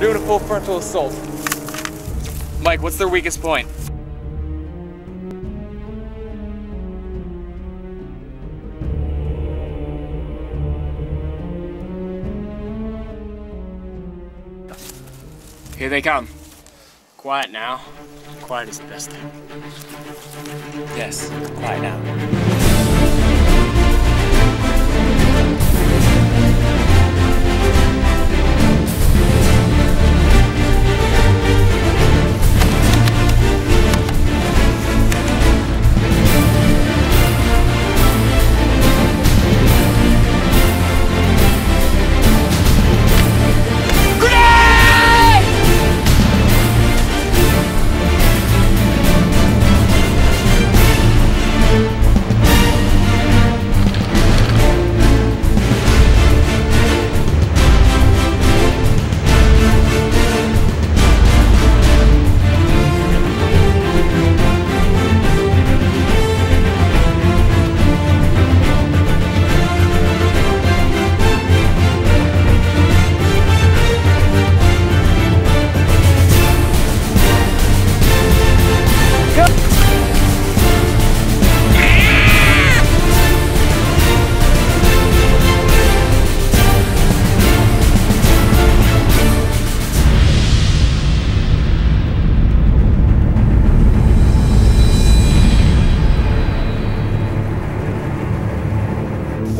We're doing a full frontal assault. Mike, what's their weakest point? Here they come. Quiet now. Quiet is the best thing. Yes, quiet now.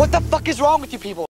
What the fuck is wrong with you people?